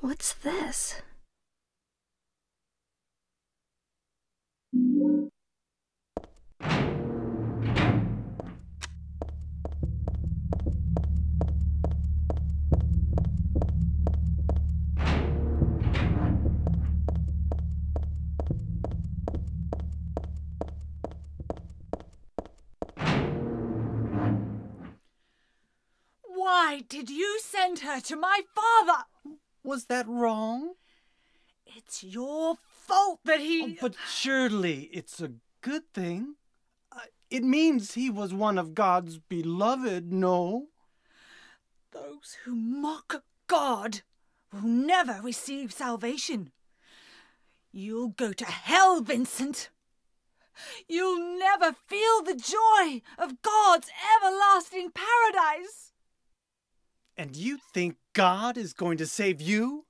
What's this? Why did you send her to my father? Was that wrong? It's your fault that he. Oh, but surely it's a good thing. Uh, it means he was one of God's beloved, no? Those who mock God will never receive salvation. You'll go to hell, Vincent. You'll never feel the joy of God's everlasting paradise. And you think God is going to save you?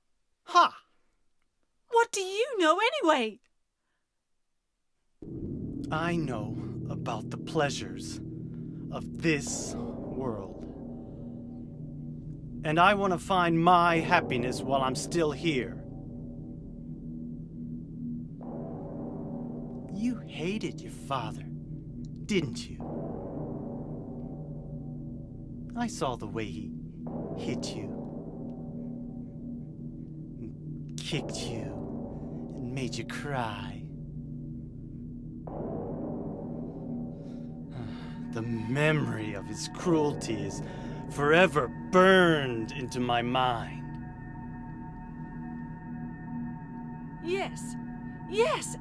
Ha! What do you know anyway? I know about the pleasures of this world. And I want to find my happiness while I'm still here. You hated your father, didn't you? I saw the way he hit you, and kicked you, and made you cry. The memory of his cruelty is forever burned into my mind. Yes, yes,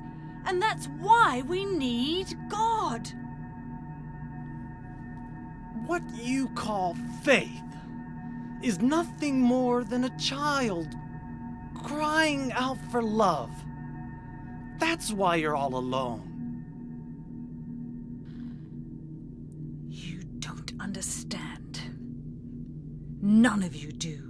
and that's why we need God. What you call faith is nothing more than a child crying out for love. That's why you're all alone. You don't understand. None of you do.